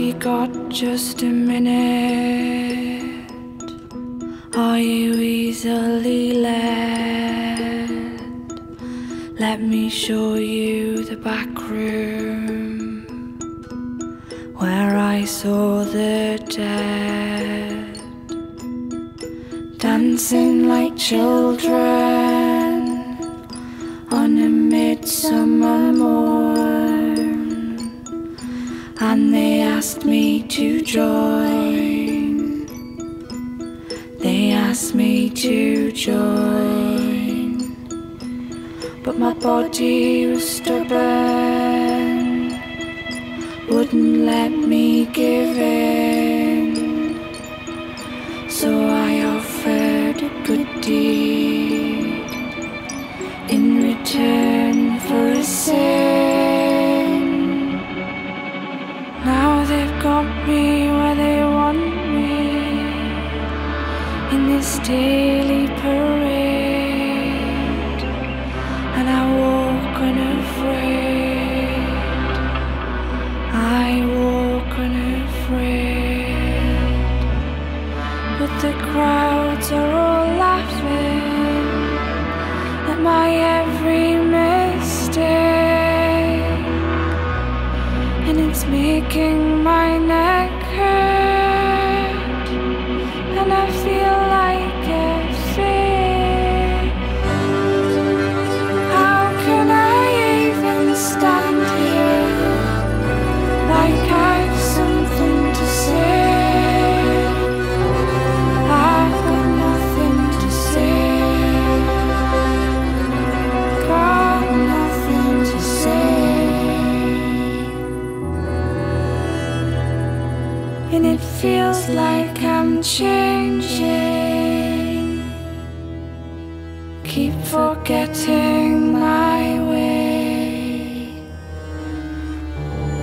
you got just a minute? Are you easily led? Let me show you the back room where I saw the dead dancing like children on a midsummer morn, and they asked me to join. They asked me to join, but my body was stubborn, wouldn't let me give in. Daily parade, and I walk unafraid. I walk unafraid, but the crowds are all laughing at my every mistake, and it's making my neck hurt and I feel and it feels like I'm changing. Keep forgetting my way.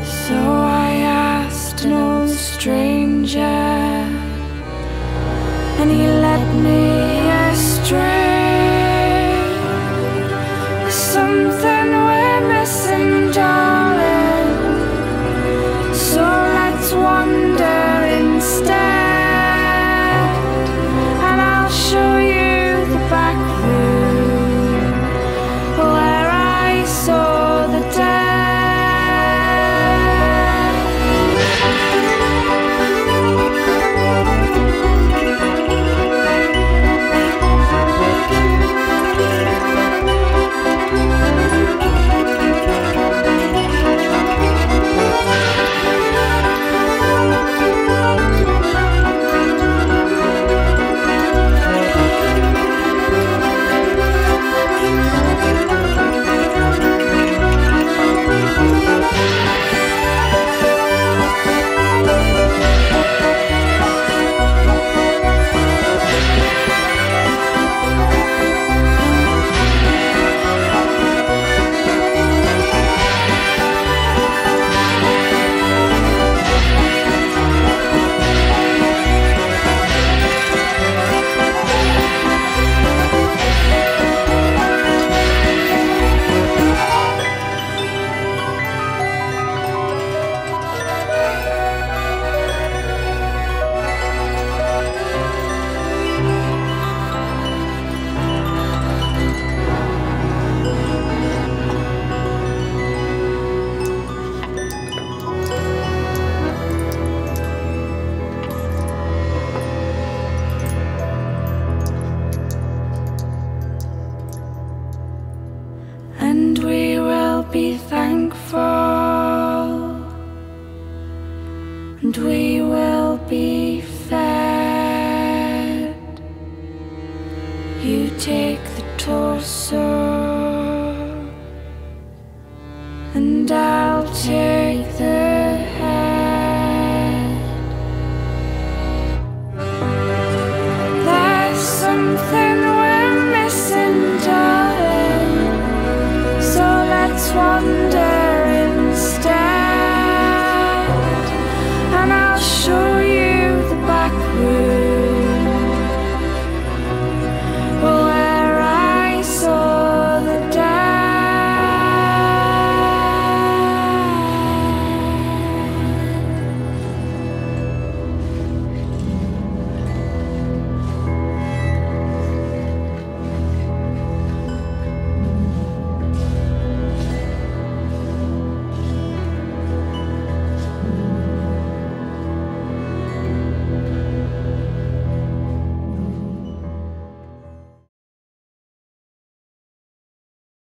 So I asked no stranger, and he we will be fed. You take the torso,